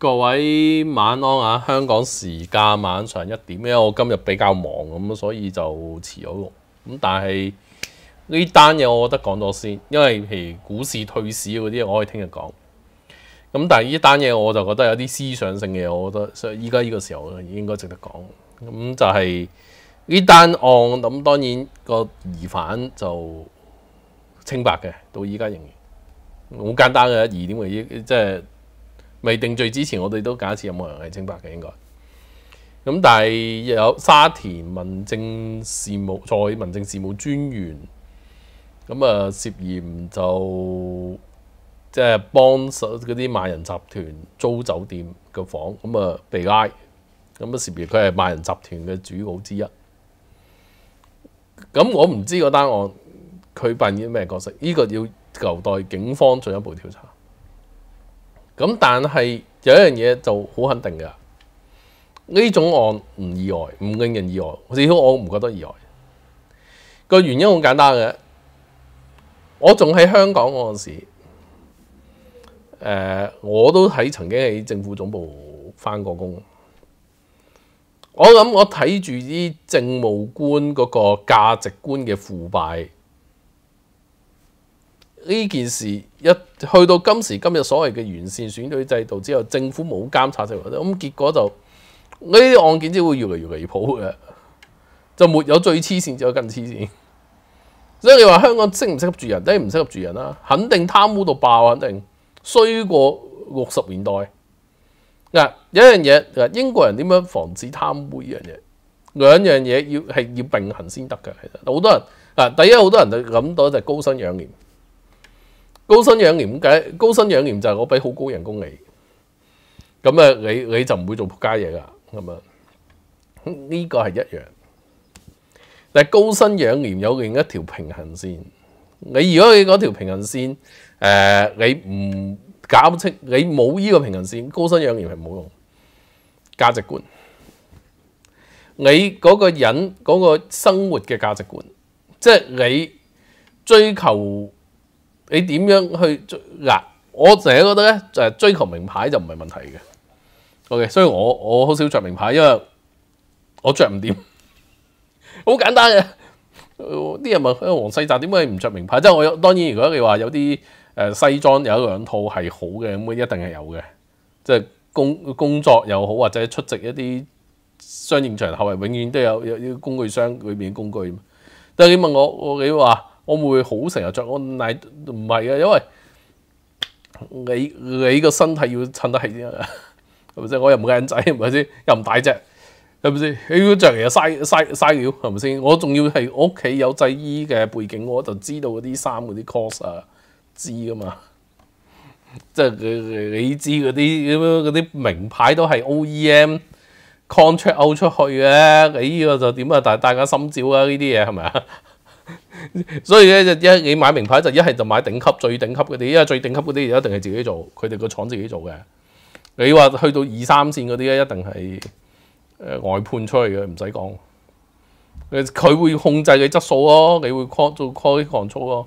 各位晚安啊！香港時間晚上一點，因為我今日比較忙咁，所以就遲咗。咁但係呢單嘢，我覺得講咗先，因為譬如股市退市嗰啲，我可以聽日講。咁但係呢單嘢，我就覺得有啲思想性嘅，我覺得所以依家呢個時候應該值得講。咁就係呢單案，咁當然個疑犯就清白嘅，到依家仍然好簡單嘅疑點為依，即係。未定罪之前，我哋都假設有冇人係清白嘅應該。咁但係有沙田民政事務在民政事務專員，咁啊涉嫌就即係幫嗰啲萬人集團租酒店嘅房，咁啊被拉，咁啊涉嫌佢係萬人集團嘅主腦之一。咁我唔知嗰單案佢扮演咩角色，呢個要留待警方進一步調查。咁但係有一樣嘢就好肯定㗎，呢種案唔意外，唔令人意外。至少我唔覺得意外。個原因好簡單嘅，我仲喺香港嗰陣時，誒我都喺曾經喺政府總部返過工。我諗我睇住啲政務官嗰個價值觀嘅腐敗。呢件事一去到今時今日所謂嘅完善選舉制度之後，政府冇監察制度，咁結果就呢啲案件只會越嚟越離譜嘅，就沒有最黐線，只有更黐線。所以你話香港適唔適合住人？梗係唔適合住人啦，肯定貪污到爆，肯定衰過六十年代。嗱，有一樣嘢，嗱英國人點樣防止貪污呢樣嘢？兩樣嘢要係要並行先得嘅。其實好多人嗱，第一好多人就諗到就係高薪養廉。高薪養廉解？高薪養廉就係我俾好高人工你，咁啊你你就唔會做仆街嘢噶，咁啊呢個係一樣。但係高薪養廉有另一條平衡線，你如果你嗰條平衡線、呃、你唔搞清，你冇呢個平衡線，高薪養廉係冇用。價值觀，你嗰個人嗰個生活嘅價值觀，即係你追求。你點樣去追嗱？我成日覺得咧，就係追求名牌就唔係問題嘅。OK，所以我我好少着名牌，因為我着唔掂。好簡單嘅，啲人問黃世澤點解唔着名牌？即係我有當然，如果你話有啲誒西裝有一兩套係好嘅，咁一定係有嘅。即係工工作又好，或者出席一啲商業場合，係永遠都有有工具箱裏面工具。但係你問我，我你話？我會好成日着，我但唔係嘅，因為你你個身體要襯得起先啊，係咪先？我又唔靚仔，係咪先？又唔大隻，係咪先？你要着嚟又嘥嘥嘥料，係咪先？我仲要係我屋企有製衣嘅背景，我就知道嗰啲衫嗰啲 cost 啊，知噶嘛？即係你知嗰啲嗰啲名牌都係 OEM contract out 出去嘅，你呢個就點啊？大大家心照啊！呢啲嘢係咪啊？所以咧，就一你買名牌就一係就買頂級最頂級嗰啲，因為最頂級嗰啲一定係自己做，佢哋個廠自己做嘅。你話去到二三線嗰啲咧，一定係誒外判出去嘅，唔使講。佢會控制你質素咯，你會 call 做 call control 咯。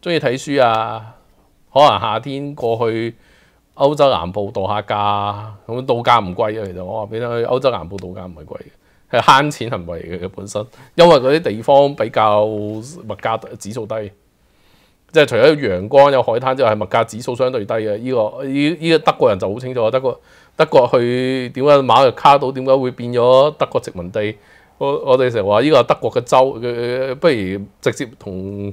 中意睇書啊，可能夏天過去歐洲南部度下假，咁度假唔貴啊。其實我話俾你聽，去歐洲南部度假唔係貴嘅。係慳錢行為嘅本身，因為嗰啲地方比較物價指數低，即係除咗陽光有海灘之外，係物價指數相對低嘅。呢個呢呢個德國人就好清楚，德國德國去點解馬略卡島點解會變咗德國殖民地？我我哋成日話呢個德國嘅州，不如直接同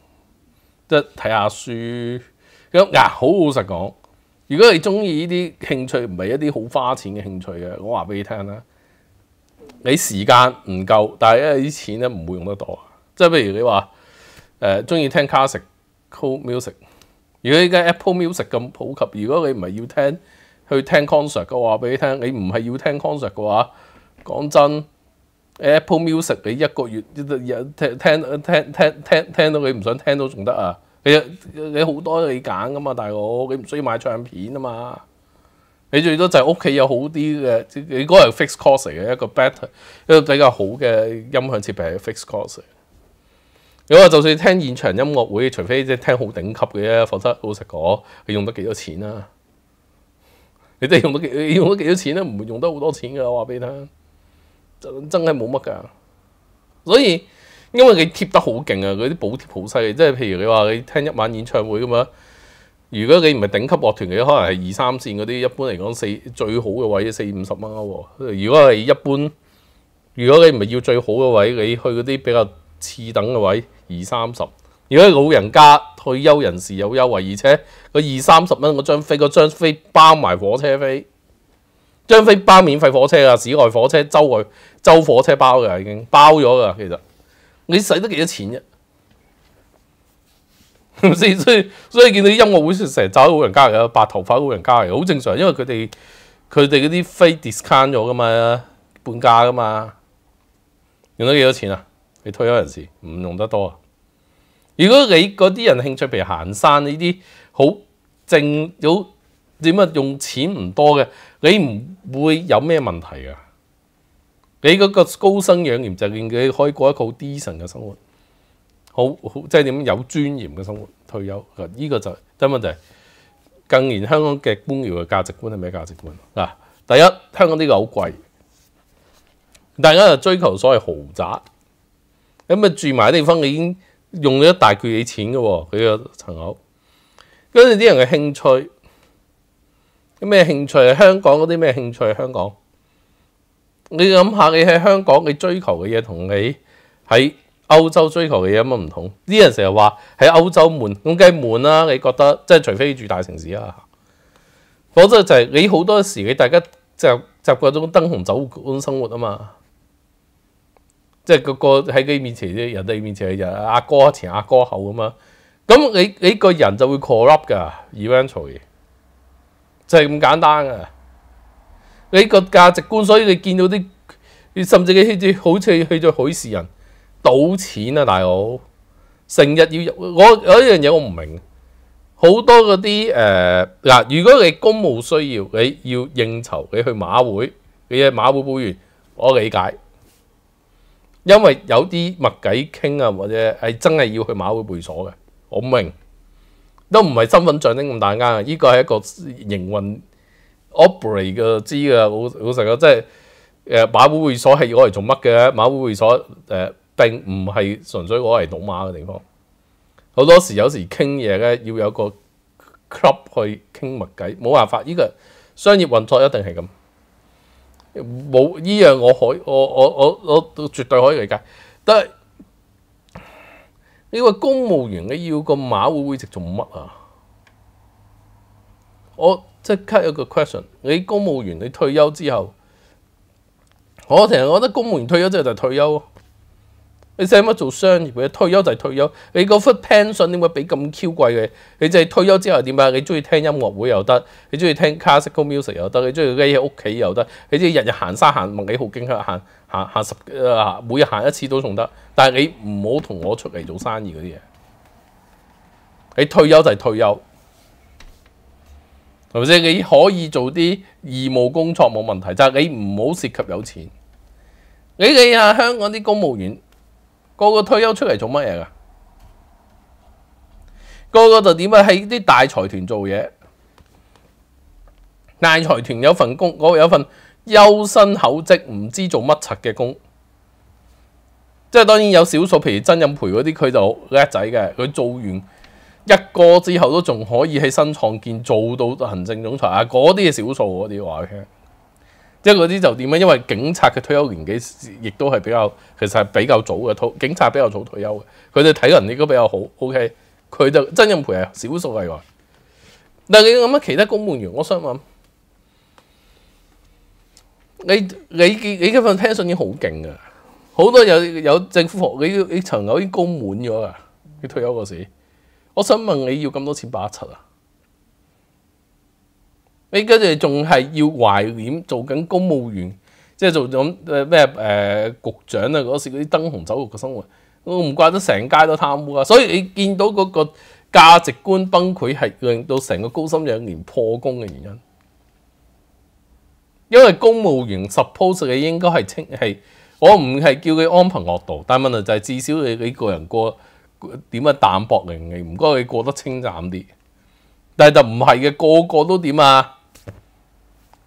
即係睇下書。咁嗱，好老實講，如果你中意呢啲興趣，唔係一啲好花錢嘅興趣嘅，我話俾你聽啦，你時間唔夠，但係因為啲錢咧唔會用得多。即係譬如你話誒中意聽 classical music，如果依家 Apple Music 咁普及，如果你唔係要聽去聽 concert 嘅話，俾你聽，你唔係要聽 concert 嘅話，講真，Apple Music 你一個月聽聽聽聽聽聽到你唔想聽都仲得啊！你你好多你揀噶嘛，大佬，你唔需要買唱片啊嘛。你最多就係屋企有好啲嘅，你嗰個係 fixed cost 嚟嘅一個 better 一個比較好嘅音響設備係 fixed cost。你話就算聽現場音樂會，除非即係聽好頂級嘅啫，否則老實講，你用得幾多錢啊？你真係用得幾你用得幾多錢咧？唔會用得好多錢噶，我話俾你聽，真真係冇乜噶。所以。因為佢貼得好勁啊，嗰啲補貼好犀利，即係譬如你話你聽一晚演唱會咁樣，如果你唔係頂級樂團，你可能係二三線嗰啲，一般嚟講四最好嘅位四五十蚊喎。如果係一般，如果你唔係要最好嘅位，你去嗰啲比較次等嘅位二三十。如果老人家退休人士有優惠，而且個二三十蚊嗰張飛，嗰張飛包埋火車飛，張飛包免費火車啊，市外火車、周外周火車包嘅已經包咗噶，其實。你使得幾多錢啫？係咪先？所以所以見到音樂會成日找老人家嚟，白頭髮老人家嚟，好正常。因為佢哋佢哋嗰啲飛 discount 咗噶嘛，半價噶嘛。用得幾多錢啊？你退休人士唔用得多啊。如果你嗰啲人興趣，譬如行山呢啲好正，好點啊？用錢唔多嘅，你唔會有咩問題噶。你嗰個高薪養廉就令佢可以過一個好 decent 嘅生活，好好即係點有尊嚴嘅生活退休。呢、個就真問題。近年香港嘅官僚嘅價值觀係咩價值觀嗱？第一，香港呢個好貴，大家就追求所謂豪宅，咁啊住埋啲地方，已經用咗一大鉅嘅錢嘅喎，佢個層樓。跟住啲人嘅興趣，咩興趣？香港嗰啲咩興趣？香港？你諗下，你喺香港你追求嘅嘢同你喺歐洲追求嘅嘢有乜唔同？啲人成日話喺歐洲悶，咁梗係悶啦。你覺得即係除非住大城市啊，否則就係你好多時你大家就習慣咗燈紅酒綠生活啊嘛。即係個個喺你面前，人哋面前係阿哥前阿哥後咁嘛。咁你你個人就會 corrupt 噶，eventually 就係咁簡單啊。你個價值觀，所以你見到啲，甚至你好似去咗海事人賭錢啊，大佬，成日要入我有一樣嘢我唔明，好多嗰啲誒嗱，如果你公務需要，你要應酬，你去馬會，你係馬會會員，我理解，因為有啲密偈傾啊，或者係真係要去馬會會所嘅，我唔明，都唔係身份象徵咁大間啊，呢個係一個營運。operate 嘅知嘅，老老實講，即係誒馬會會所係攞嚟做乜嘅？馬會會所誒、呃、並唔係純粹攞嚟賭馬嘅地方。好多時有時傾嘢咧，要有個 club 去傾密偈，冇辦法，呢、這個商業運作一定係咁。冇呢樣我可，我我我我都絕對可以理解。但係你話公務員你要個馬會會籍做乜啊？我。即刻有個 question，你公務員你退休之後，我成日覺得公務員退休之後就退休。你使乜做商業嘅？退休就係退休。你嗰忽 pension 點解俾咁 Q 貴嘅？你就係退休之後點啊？你中意聽音樂會又得，你中意聽 classical music 又得，你中意匿喺屋企又得，你中意日日行山行麥理浩徑行行行十啊，每日行一次都仲得。但係你唔好同我出嚟做生意嗰啲嘢。你退休就係退休。係咪先？你可以做啲義務工作冇問題，就係你唔好涉及有錢。你睇下香港啲公務員，個個退休出嚟做乜嘢噶？個個就點啊？喺啲大財團做嘢，大財團有份工，我有份優薪厚職，唔知做乜柒嘅工。即係當然有少數，譬如曾蔭培嗰啲，佢就叻仔嘅。佢做完一個之後，都仲可以喺新創建做到行政總裁啊！嗰啲係少數嗰啲話嘅，即係嗰啲就點樣？因為警察嘅退休年紀亦都係比較，其實係比較早嘅。警察比較早退休嘅，佢哋體能亦都比較好。OK，佢就曾蔭培係少數例外。但係你諗下其他公務員，我想問你，你你你份 pension 已經好勁㗎。好多有有政府服，你你層樓已經供滿咗啊！你退休嗰時，我想問你要咁多錢八七啊？你跟住仲係要懷念做緊公務員，即係做咗誒咩誒局長啊？嗰時嗰啲燈紅酒綠嘅生活，我唔怪得成街都貪污啊！所以你見到嗰個價值觀崩潰，係令到成個高薪養廉破功嘅原因，因為公務員 suppose 你應該係清係。我唔係叫佢安貧樂道，但係問題就係至少你你個人過點啊淡薄寧靜，唔該你過得清淡啲。但係就唔係嘅，個個都點啊？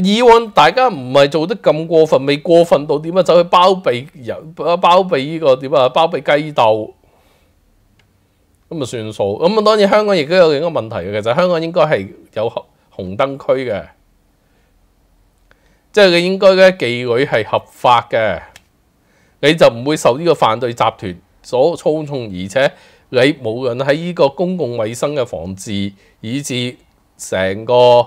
以往大家唔係做得咁過分，未過分到點啊？走去包庇人，包庇呢個點啊？包庇雞竇，咁啊算數。咁啊當然香港亦都有另一個問題嘅，其實香港應該係有紅燈區嘅，即係你應該嘅妓女係合法嘅，你就唔會受呢個犯罪集團所操縱，而且。你無論喺呢個公共衛生嘅防治，以至成個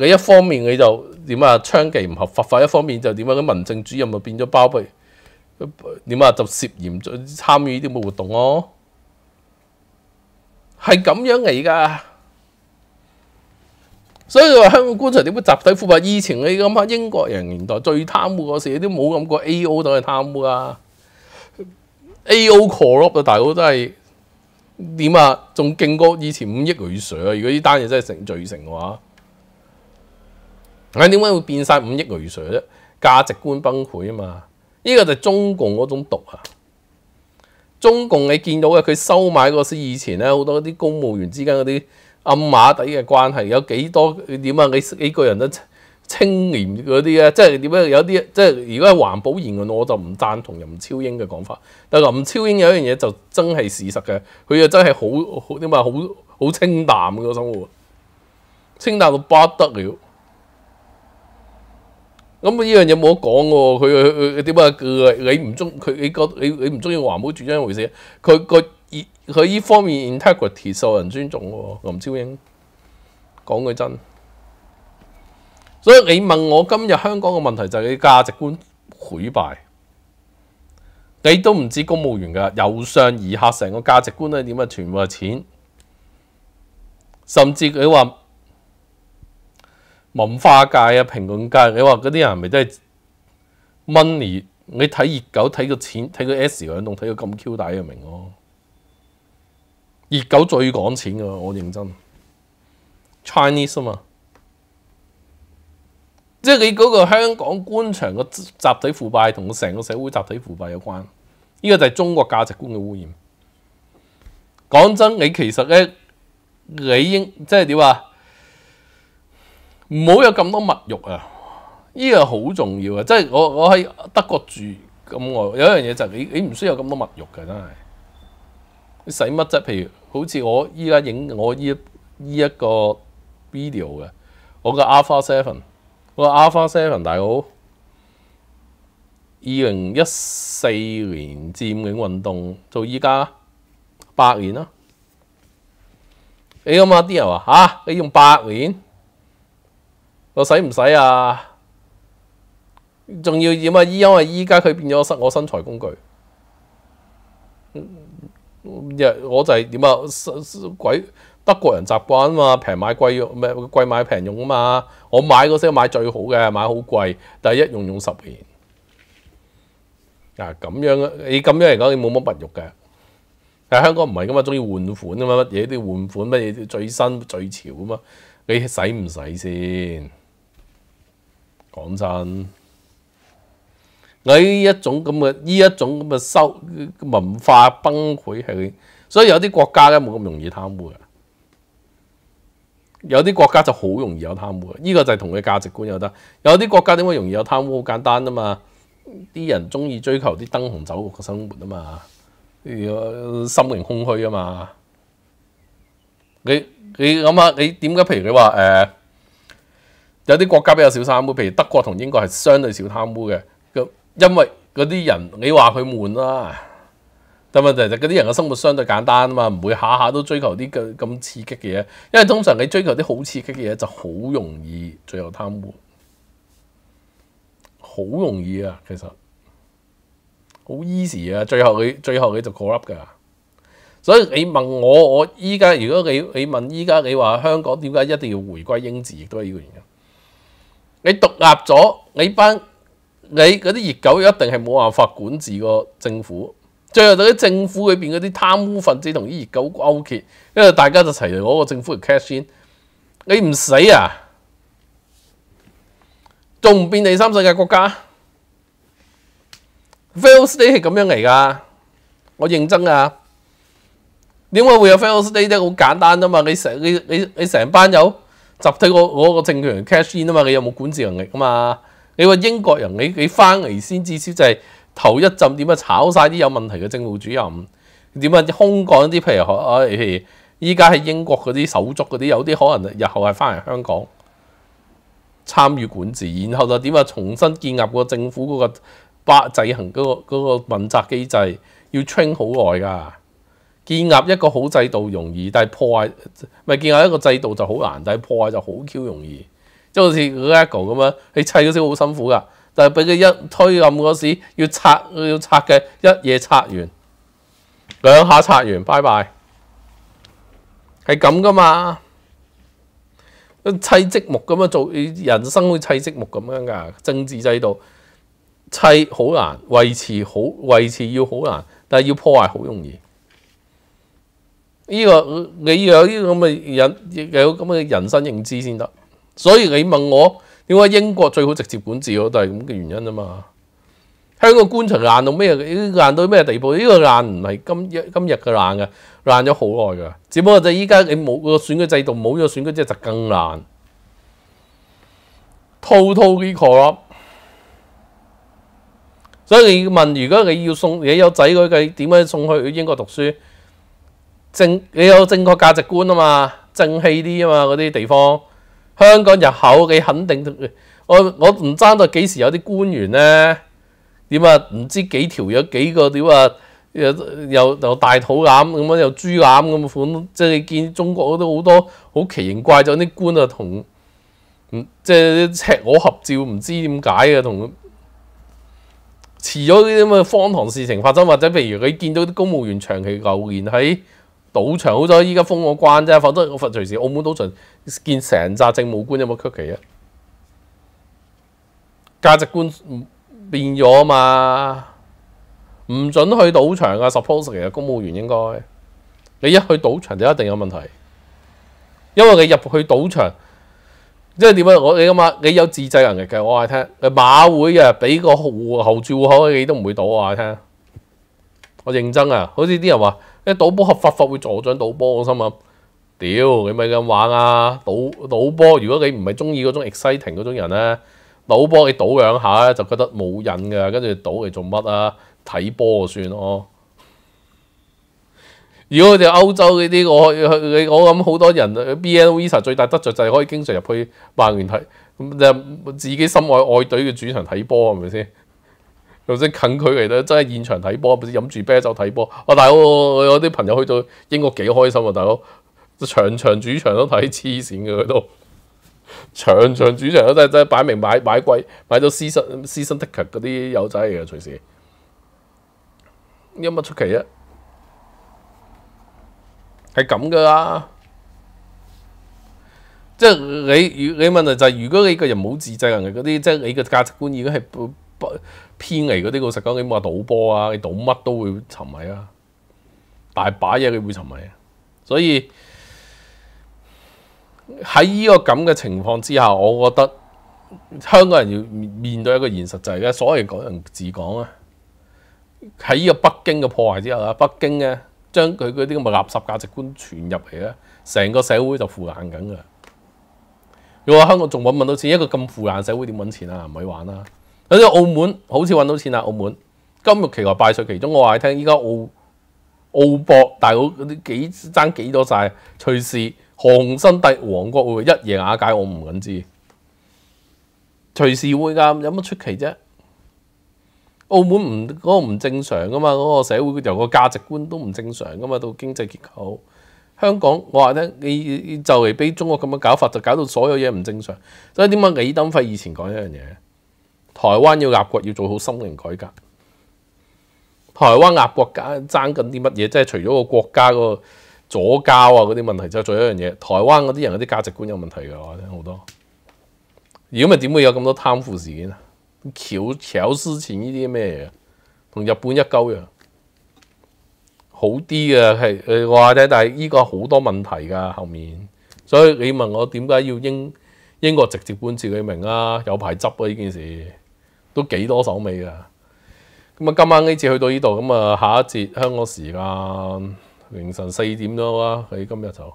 你一方面你就點啊，娼妓唔合法化，一方面就點啊，啲民政主任就變咗包庇點啊，就涉嫌參與呢啲咁嘅活動咯，係咁樣嚟噶。所以你話香港官場點會集體腐敗？以前你諗下英國人年代最貪污嗰時，你都冇諗過 A.O. 都係貪污啊，A.O. corrupt，大佬真係點啊，仲勁過以前五億雷 Sir 啊！如果呢單嘢真係成罪成嘅話。點解會變晒五億雷水咧？價值觀崩潰啊嘛！呢、個就中共嗰種毒啊！中共你見到嘅佢收買嗰時以前咧，好多啲公務員之間嗰啲暗馬底嘅關係，有幾多點啊？你幾個人都清廉嗰啲啊？即係點樣？有啲即係如果係環保言論，我就唔贊同林超英嘅講法。但係林超英有一樣嘢就真係事實嘅，佢又真係好好點啊？好好清淡嘅生活，清淡到不得了。咁呢樣嘢冇得講喎，佢佢點啊？佢你唔中佢，你覺你你唔中意環保主張一回事。佢個佢依方面 integrity 受人尊重喎，林超英講句真。所以你問我今日香港嘅問題就係你價值觀潰敗，你都唔知公務員㗎，由上而下成個價值觀係點啊？全部係錢，甚至你話。文化界啊，評論界，你話嗰啲人咪真係 money？你睇熱狗睇個錢，睇個 S 響動，睇個咁 Q 大就明咯。熱狗最講錢噶，我認真。Chinese 啊嘛，即係你嗰個香港官場個集體腐敗同成個社會集體腐敗有關。呢個就係中國價值觀嘅污染。講真，你其實咧，你應即係點啊？唔好有咁多物欲啊！呢個好重要啊！即係我我喺德國住咁耐，有一樣嘢就係你你唔需要有咁多物欲嘅，真係你使乜啫？譬如好似我依家影我依依一個 video 嘅，我個 Alpha Seven，我個 Alpha Seven 大佬，二零一四年佔領運動到依家八年啦。你咁下啲人話嚇，你用八年？我使唔使啊？仲要點啊？依因為依家佢變咗身我身材工具，我就係點啊？鬼德國人習慣啊嘛，平買貴用咩？貴買平用啊嘛。我買嗰時買最好嘅，買好貴，但係一用用十年。啊、咁樣你咁樣嚟講，你冇乜物慾嘅。喺香港唔係噶嘛，中意換款啊嘛，乜嘢都要換款，乜嘢最新最潮啊嘛。你使唔使先？講真，我呢一種咁嘅呢一種咁嘅收文化崩潰係，所以有啲國家咧冇咁容易貪污嘅，有啲國家就好容易有貪污嘅。呢個就係同佢價值觀有得。有啲國家點解容易有貪污？好簡單啊嘛，啲人中意追求啲燈紅酒綠嘅生活啊嘛，心靈空虛啊嘛。你你諗下，你點解？譬如你話誒。呃有啲國家比較少貪污，譬如德國同英國係相對少貪污嘅。咁因為嗰啲人你話佢悶啦，但問題就嗰啲人嘅生活相對簡單啊嘛，唔會下下都追求啲咁咁刺激嘅嘢。因為通常你追求啲好刺激嘅嘢就好容易最後貪污，好容易啊，其實好 easy 啊，最後你最後你就 corrupt 噶。所以你問我，我依家如果你你問依家你話香港點解一定要回歸英治，亦都係呢個原因。你獨立咗，你班你嗰啲熱狗一定係冇辦法管治個政府，最後到啲政府裏邊嗰啲貪污分子同啲熱狗勾結，因為大家就齊嚟攞個政府嚟 cash 先你唔死啊？仲唔變第三世界國家？fail state 係咁樣嚟噶，我認真啊！點解會有 fail state 咧？好簡單啫嘛，你成你你你成班友。集體個嗰個政權 cash in 啊嘛，你有冇管治能力啊嘛？你話英國人，你你翻嚟先至少就係頭一陣點樣炒晒啲有問題嘅政務主任，點樣空降啲譬如可譬如依家喺英國嗰啲手足嗰啲，有啲可能日後係翻嚟香港參與管治，然後就點啊重新建立個政府嗰個八制衡嗰個嗰個問責機制，要 train 好耐㗎。建立一個好制度容易，但係破壞咪建立一個制度就好難，但係破壞就好 Q 容易。即係好似 Lego 咁樣，你砌嗰時好辛苦噶，但係俾佢一推冧嗰時要拆要拆嘅一夜拆完，兩下拆完，拜拜，係咁噶嘛？砌積木咁樣做，人生會砌積木咁樣噶，政治制度砌好難，維持好維持要好難，但係要破壞好容易。呢、個你要有呢個咁嘅人，有咁嘅人生認知先得。所以你問我點解英國最好直接管治，我都係咁嘅原因啊嘛。香港官場爛到咩？爛到咩地步？呢、個爛唔係今日今日嘅爛嘅，爛咗好耐㗎。只不過就依家你冇個選舉制度，冇咗選舉之後就更爛。Totally corrupt。所以你問，如果你要送你有仔女嘅，點樣送去英國讀書？正你有正確價值觀啊嘛，正氣啲啊嘛，嗰啲地方。香港入口你肯定，我我唔爭到幾時有啲官員咧點啊？唔知幾條有幾個點啊？又又大肚腩咁樣，又豬腩咁款，即係你見中國都好多好奇形怪狀啲官啊，同即係赤裸合照，唔知點解嘅同遲咗啲咁嘅荒唐事情發生，或者譬如你見到啲公務員長期留言喺賭場好彩依家封我關啫，否則我隨時澳門賭場見成扎政務官有冇曲奇啊？價值觀變咗啊嘛，唔准去賭場啊！Suppose 其實公務員應該你一去賭場就一定有問題，因為你入去賭場即係點樣？我你咁啊，你有自制能力嘅，我話你聽，馬會啊，俾個戶口住户口你都唔會賭，我話你聽，我認真啊！好似啲人話。誒賭波合法法會助長賭波，我心諗屌你咪咁玩啊！賭賭波，如果你唔係中意嗰種 exciting 嗰種人咧，賭波你賭兩下咧就覺得冇癮㗎，跟住賭嚟做乜啊？睇波就算咯。如果佢哋歐洲呢啲，我你我諗好多人 BNO Visa 最大得着就係可以經常入去曼聯睇，咁就自己心愛愛隊嘅主場睇波係咪先？又即近距離咧，真係現場睇波，唔知飲住啤酒睇波。啊大佬，我有啲朋友去到英國幾開心啊，大佬，場場主場都睇黐線嘅佢都，場場主場都真係真係擺明買買貴買到 season season ticket 嗰啲友仔嚟嘅隨時，有乜出奇啊？係咁噶啦，即係你你問題就係，如果你個人冇自制能力嗰啲，即係你嘅價值觀已經係不不偏離嗰啲，老實講，你冇話賭波啊，你賭乜都會沉迷啊，大把嘢你會沉迷啊，所以喺呢個咁嘅情況之下，我覺得香港人要面對一個現實就係咧，所謂港人治港啊，喺呢個北京嘅破壞之後啦，北京咧。將佢嗰啲咁嘅垃圾價值觀傳入嚟咧，成個社會就腐爛緊㗎。如果香港仲揾唔揾到錢，一個咁腐爛社會點揾錢啊？唔可以玩啦。有啲澳門好似揾到錢啦，澳門金玉其外敗絮其中。我話你聽，依家澳澳博大佬嗰啲幾爭幾多晒，隨時鴻燊帝王國會一夜瓦解，我唔敢知。隨時會㗎，有乜出奇啫？澳門唔嗰個唔正常噶嘛，嗰個社會由個價值觀都唔正常噶嘛，到經濟結構。香港我話咧，你就嚟俾中國咁樣搞法，就搞到所有嘢唔正常。所以點解李登輝以前講一樣嘢？台灣要立國要做好心靈改革。台灣立國家爭緊啲乜嘢？即係除咗個國家個左膠啊嗰啲問題之後，仲有一樣嘢，台灣嗰啲人嗰啲價值觀有問題㗎，我話聽好多。如果咪點會有咁多貪腐事件啊？巧巧思前呢啲咩嘢？同日本一鳩樣，好啲嘅係誒我話啫，但係呢個好多問題㗎後面，所以你問我點解要英英國直接管治，你明啊？有排執啊！呢件事都幾多手尾㗎。咁啊，今晚呢次去到呢度，咁啊，下一節香港時間凌晨四點多啦，喺今日就。